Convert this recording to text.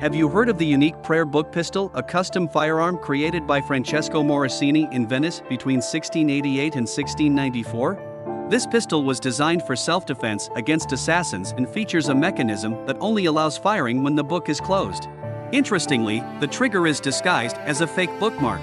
Have you heard of the unique prayer book pistol, a custom firearm created by Francesco Morosini in Venice between 1688 and 1694? This pistol was designed for self defense against assassins and features a mechanism that only allows firing when the book is closed. Interestingly, the trigger is disguised as a fake bookmark.